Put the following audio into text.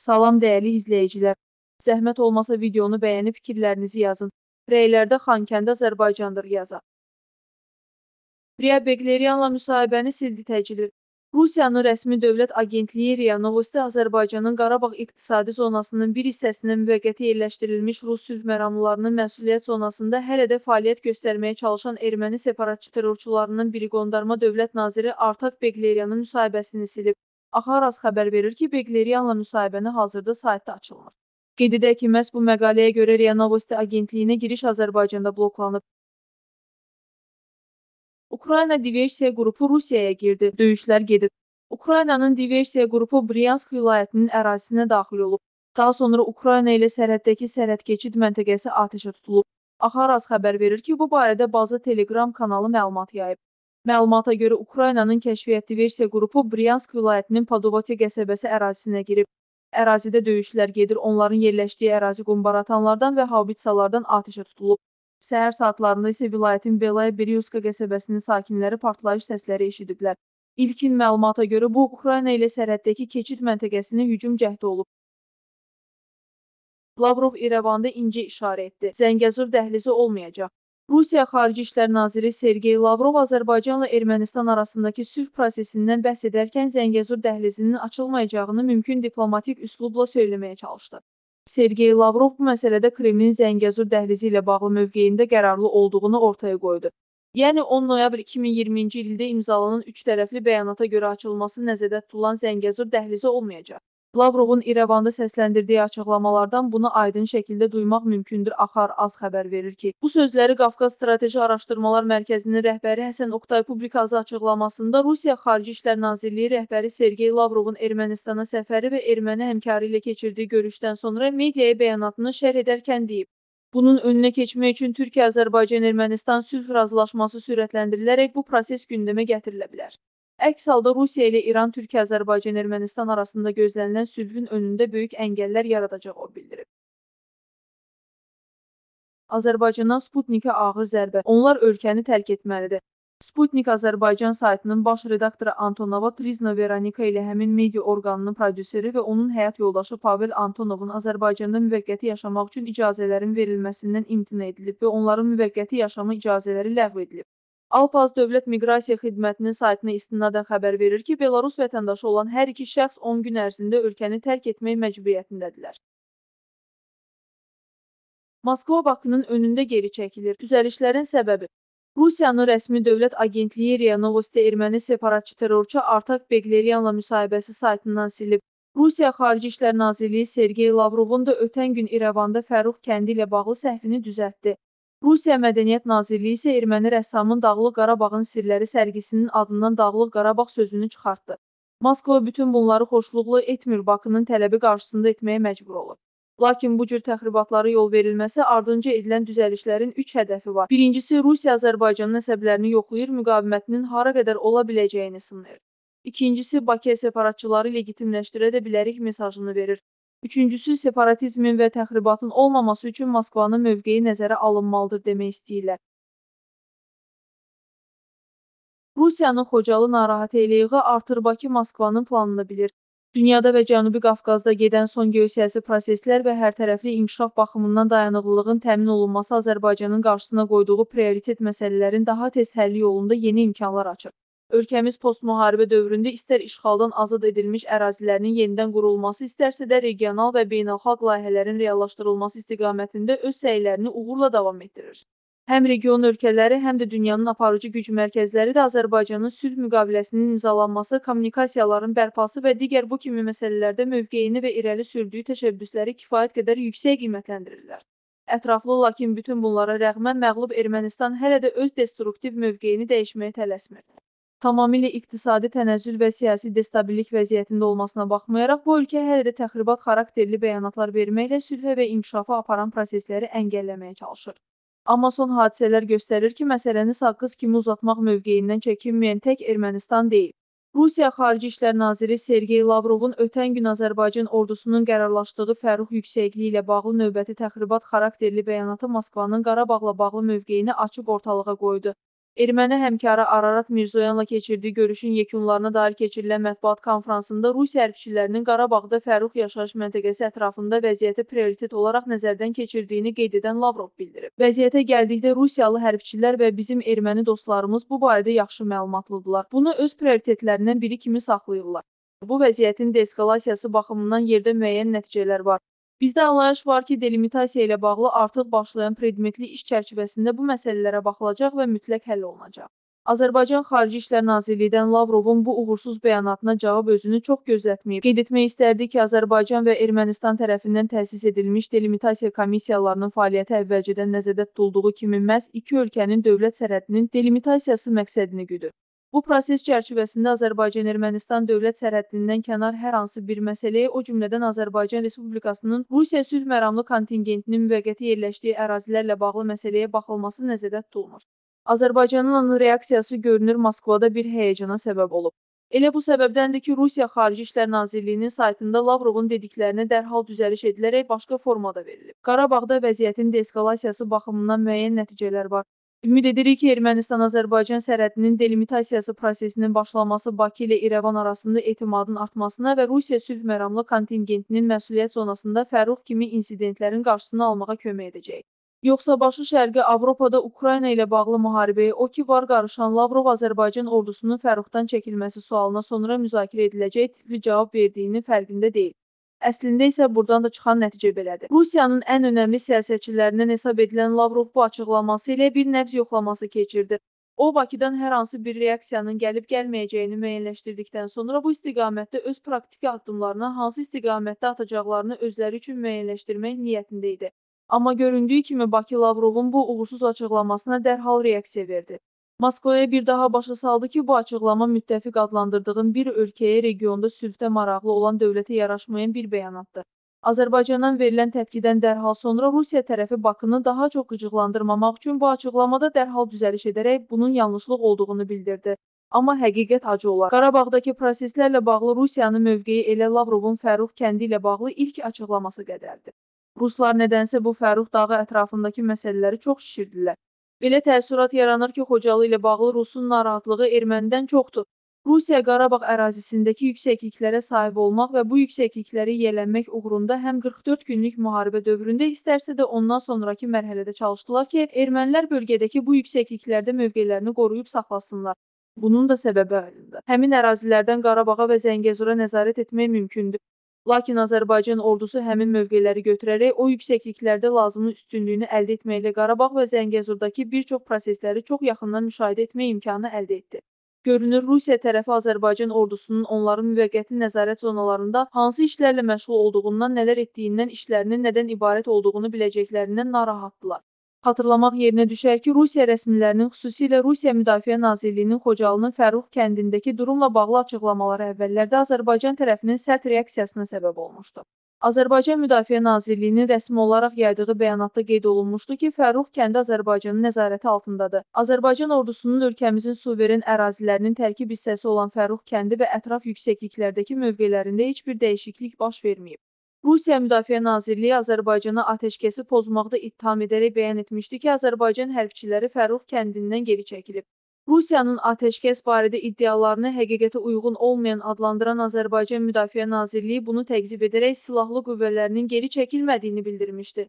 Salam dəyərli izləyicilər. Zəhmət olmasa videonu bəyənib fikirlərinizi yazın. Rəylərdə Xankəndi Azərbaycandır yazaq. Riya Beqleriyanla müsahibəni sildi təcili. Rusiyanın rəsmi dövlət agentliyi RIA Novosti Azərbaycanın Qarabağ iqtisadi zonasının bir hissəsinə müvəqqəti yerləşdirilmiş Rus sülh məramlılarının məsuliyyət zonasında hələ də fəaliyyət göstərməyə çalışan erməni separatçı terrorçularının biri qondarma dövlət naziri Artak Beqleriyanın müsahibəsini silib. Axaras xəbər verir ki, Beqleriyanla müsahibəni hazırda saytda açılmır. Qeyd edək ki, məhz bu məqaləyə görə RIA Novosti agentliyinə giriş Azərbaycanda bloklanıb. Ukrayna diversiya qrupu Rusiyaya girdi. Döyüşlər gedib. Ukraynanın diversiya qrupu Bryansk vilayətinin ərazisinə daxil olub. Daha sonra Ukrayna ilə sərhəddəki sərhəd keçid məntəqəsi atəşə tutulub. Axaras xəbər verir ki, bu barədə bazı Telegram kanalı məlumat yayıb. Məlumata görə Ukraynanın kəşfiyyat diversiya qrupu Bryansk vilayətinin Padovati qəsəbəsi ərazisinə girib. Ərazidə döyüşlər gedir, onların yerləşdiyi ərazi qumbaratanlardan və haubitsalardan atəşə tutulub. Səhər saatlarında isə vilayətin Belaya Beryuska qəsəbəsinin sakinləri partlayış səsləri eşidiblər. İlkin məlumata görə bu Ukrayna ilə sərhəddəki keçid məntəqəsinə hücum cəhdi olub. Lavrov İrəvanda incə işarə etdi. Zəngəzur dəhlizi olmayacaq. Rusiya Xarici İşlər Naziri Sergey Lavrov Azərbaycanla Ermənistan arasındakı sülh prosesindən bəhs edərkən Zəngəzur dəhlizinin açılmayacağını mümkün diplomatik üslubla söyləməyə çalışdı. Sergey Lavrov bu məsələdə Kremlin Zəngəzur dəhlizi ilə bağlı mövqeyində qərarlı olduğunu ortaya qoydu. Yəni 10 noyabr 2020-ci ildə imzalanan üç tərəfli bəyanata görə açılması nəzərdə tutulan Zəngəzur dəhlizi olmayacaq. Lavrovun İrəvanda səsləndirdiyi açıqlamalardan bunu aydın şəkildə duymaq mümkündür. Axar az xəbər verir ki, bu sözləri Qafqaz Strateji Araşdırmalar Mərkəzinin rəhbəri Həsən Oqtay publikası açıqlamasında Rusiya Xarici İşlər Nazirliyi rəhbəri Sergey Lavrovun Ermənistana səfəri və erməni həmkarı ilə keçirdiyi görüşdən sonra mediaya bəyanatını şərh edərkən deyib. Bunun önünə keçmək üçün Türkiyə-Azərbaycan-Ermənistan sülh razılaşması sürətləndirilərək bu proses gündəmə gətirilə bilər. Əks halda Rusiya ilə İran, Türkiyə, Azərbaycan, Ermənistan arasında gözlənilən sülhün önündə böyük əngəllər yaradacaq o bildirib. Azərbaycandan Sputnikə ağır zərbə. Onlar ölkəni tərk etməlidir. Sputnik Azərbaycan saytının baş redaktoru Antonova Trizna Veronika ilə həmin media orqanının prodüseri və onun həyat yoldaşı Pavel Antonovun Azərbaycanda müvəqqəti yaşamaq üçün icazələrin verilməsindən imtina edilib və onların müvəqqəti yaşama icazələri ləğv edilib. Alpaz Dövlət Miqrasiya Xidmətinin saytına istinadən xəbər verir ki, Belarus vətəndaşı olan hər iki şəxs 10 gün ərzində ölkəni tərk etmək məcburiyyətindədirlər. Moskva Bakının önündə geri çəkilir. Düzəlişlərin səbəbi Rusiyanın rəsmi dövlət agentliyi RIA Novosti erməni separatçı terrorçu Artak Beqleriyanla müsahibəsi saytından silib. Rusiya Xarici İşlər Nazirliyi Sergey Lavrovun da ötən gün İrəvanda Fərux kəndi ilə bağlı səhvini düzəltdi. Rusiya Mədəniyyət Nazirliyi isə erməni rəssamın Dağlıq Qarabağın sirləri sərgisinin adından Dağlıq Qarabağ sözünü çıxartdı. Moskva bütün bunları xoşluqlu etmir, Bakının tələbi qarşısında etməyə məcbur olur. Lakin bu cür təxribatlara yol verilməsi ardınca edilən düzəlişlərin üç hədəfi var. Birincisi, Rusiya Azərbaycanın əsəblərini yoxlayır, müqavimətinin hara qədər ola biləcəyini sınayır. İkincisi, Bakıya separatçıları legitimləşdirə də bilərik mesajını verir. Üçüncüsü, separatizmin və təxribatın olmaması üçün Moskvanın mövqeyi nəzərə alınmalıdır demək istəyirlər. Rusiyanın Xocalı narahat eləyiği artır Bakı Moskvanın planını bilir. Dünyada və Cənubi Qafqazda gedən son geosiyasi proseslər və hərtərəfli inkişaf baxımından dayanıqlılığın təmin olunması Azərbaycanın qarşısına qoyduğu prioritet məsələlərin daha tez həlli yolunda yeni imkanlar açır. Ölkəmiz postmüharibə dövründə istər işğaldan azad edilmiş ərazilərinin yenidən qurulması, istərsə də regional və beynəlxalq layihələrin reallaşdırılması istiqamətində öz səylərini uğurla davam etdirir. Həm region ölkələri, həm də dünyanın aparıcı güc mərkəzləri də Azərbaycanın sülh müqaviləsinin imzalanması, kommunikasiyaların bərpası və digər bu kimi məsələlərdə mövqeyini və irəli sürdüyü təşəbbüsləri kifayət qədər yüksək qiymətləndirirlər. Ətraflı, lakin bütün bunlara rəğmən məğlub Ermənistan hələ də öz destruktiv mövqeyini dəyişməyə tələsmir. Tamamilə iqtisadi tənəzzül və siyasi destabillik vəziyyətində olmasına baxmayaraq, bu ölkə hələ də təxribat xarakterli bəyanatlar verməklə sülhə və inkişafa aparan prosesləri əngəlləməyə çalışır. Amma son hadisələr göstərir ki, məsələni saqqız kimi uzatmaq mövqeyindən çəkinməyən tək Ermənistan deyil. Rusiya Xarici İşlər Naziri Sergey Lavrovun ötən gün Azərbaycan ordusunun qərarlaşdığı Fərux yüksəkliyi ilə bağlı növbəti təxribat xarakterli bəyanatı Moskvanın Qarabağla bağlı mövqeyini açıb ortalığa qoydu. Erməni həmkarı Ararat Mirzoyanla keçirdiyi görüşün yekunlarına dair keçirilən mətbuat konfransında Rusiya hərbçilərinin Qarabağda Fərrux yaşayış məntəqəsi ətrafında vəziyyəti prioritet olaraq nəzərdən keçirdiyini qeyd edən Lavrov bildirib. Vəziyyətə gəldikdə Rusiyalı hərbçilər və bizim erməni dostlarımız bu barədə yaxşı məlumatlıdırlar. Bunu öz prioritetlərindən biri kimi saxlayırlar. Bu vəziyyətin deeskalasiyası baxımından yerdə müəyyən nəticələr var. Bizdə anlayış var ki, delimitasiya ilə bağlı artıq başlayan predmetli iş çərçivəsində bu məsələlərə baxılacaq və mütləq həll olunacaq. Azərbaycan Xarici İşlər Nazirliyidən Lavrovun bu uğursuz bəyanatına cavab özünü çox gözlətməyib. Qeyd etmək istərdi ki, Azərbaycan və Ermənistan tərəfindən təsis edilmiş delimitasiya komissiyalarının fəaliyyəti əvvəlcədən nəzərdə tutulduğu kimi məhz iki ölkənin dövlət sərhədinin delimitasiyası məqsədini güdür. Bu proses çərçivəsində Azərbaycan-Ermənistan dövlət sərhəddindən kənar hər hansı bir məsələyə, o cümlədən Azərbaycan Respublikasının Rusiya sülh məramlı kontingentinin müvəqqəti yerləşdiyi ərazilərlə bağlı məsələyə baxılması nəzərdə tutulmur. Azərbaycanın reaksiyası görünür Moskvada bir həyəcana səbəb olub. Elə bu səbəbdəndir ki, Rusiya Xarici İşlər Nazirliyinin saytında Lavrovun dediklərinə dərhal düzəliş edilərək başqa formada verilib. Qarabağda vəziyyətin deeskalasiyası baxımından müəyyən nəticələr var. Ümid edirik ki, Ermənistan-Azərbaycan sərhədinin delimitasiyası prosesinin başlaması Bakı ilə İrəvan arasında etimadın artmasına və Rusiya sülh məramlı kontingentinin məsuliyyət zonasında Fərrux kimi insidentlərin qarşısını almağa kömək edəcək. Yoxsa başı şərqi Avropada Ukrayna ilə bağlı müharibəyə o ki var qarışan Lavrov Azərbaycan ordusunun Fərruxdan çəkilməsi sualına sonra müzakirə ediləcək tipli cavab verdiyinin fərqində deyil. Əslində isə buradan da çıxan nəticə belədir. Rusiyanın ən önəmli siyasətçilərindən hesab edilən Lavrov bu açıqlaması ilə bir nəbz yoxlaması keçirdi. O, Bakıdan hər hansı bir reaksiyanın gəlib-gəlməyəcəyini müəyyənləşdirdikdən sonra bu istiqamətdə öz praktiki addımlarını hansı istiqamətdə atacaqlarını özləri üçün müəyyənləşdirmək niyyətində idi. Amma göründüyü kimi Bakı Lavrovun bu uğursuz açıqlamasına dərhal reaksiya verdi. Moskvaya bir daha başa saldı ki, bu açıqlama müttəfiq adlandırdığın bir ölkəyə regionda sülhdə maraqlı olan dövlətə yaraşmayan bir bəyanatdır. Azərbaycandan verilən təpkidən dərhal sonra Rusiya tərəfi Bakını daha çox qıcıqlandırmamaq üçün bu açıqlamada dərhal düzəliş edərək bunun yanlışlıq olduğunu bildirdi. Amma həqiqət acı olar. Qarabağdakı proseslərlə bağlı Rusiyanın mövqeyi elə Lavrovun Fərrux kəndi ilə bağlı ilk açıqlaması qədərdir. Ruslar nədənsə bu Fərrux dağı ətrafındakı məsələləri çox şişirdilər. Belə təəssürat yaranır ki, Xocalı ilə bağlı Rusun narahatlığı ermənidən çoxdur. Rusiya Qarabağ ərazisindəki yüksəkliklərə sahib olmaq və bu yüksəklikləri yiyələnmək uğrunda həm 44 günlük müharibə dövründə istərsə də ondan sonraki mərhələdə çalışdılar ki, ermənilər bölgədəki bu yüksəkliklərdə mövqelərini qoruyub saxlasınlar. Bunun da səbəbi aydındır. Həmin ərazilərdən Qarabağa və Zəngəzura nəzarət etmək mümkündür. Lakin Azərbaycan ordusu həmin mövqeləri götürərək o yüksəkliklərdə lazımın üstünlüyünü əldə etməklə Qarabağ və Zəngəzurdakı bir çox prosesləri çox yaxından müşahidə etmək imkanı əldə etdi. Görünür, Rusiya tərəfi Azərbaycan ordusunun onların müvəqqəti nəzarət zonalarında hansı işlərlə məşğul olduğundan, nələr etdiyindən, işlərinin nədən ibarət olduğunu biləcəklərindən narahatdılar. Xatırlamaq yerinə düşər ki, Rusiya rəsmilərinin, xüsusilə Rusiya Müdafiə Nazirliyinin Xocalının Fərrux kəndindəki durumla bağlı açıqlamaları əvvəllərdə Azərbaycan tərəfinin sərt reaksiyasına səbəb olmuşdu. Azərbaycan Müdafiə Nazirliyinin rəsmi olaraq yaydığı bəyanatda qeyd olunmuşdu ki, Fərrux kəndi Azərbaycanın nəzarəti altındadır. Azərbaycan ordusunun ölkəmizin suveren ərazilərinin tərkib hissəsi olan Fərrux kəndi və ətraf yüksəkliklərdəki mövqelərində heç bir dəyişiklik baş verməyib. Rusiya Müdafiə Nazirliyi Azərbaycana atəşkəsi pozmaqda ittiham edərək bəyan etmişdi ki, Azərbaycan hərbçiləri Fərrux kəndindən geri çəkilib. Rusiyanın atəşkəs barədə iddialarını həqiqətə uyğun olmayan adlandıran Azərbaycan Müdafiə Nazirliyi bunu təqzib edərək silahlı qüvvələrinin geri çəkilmədiyini bildirmişdi.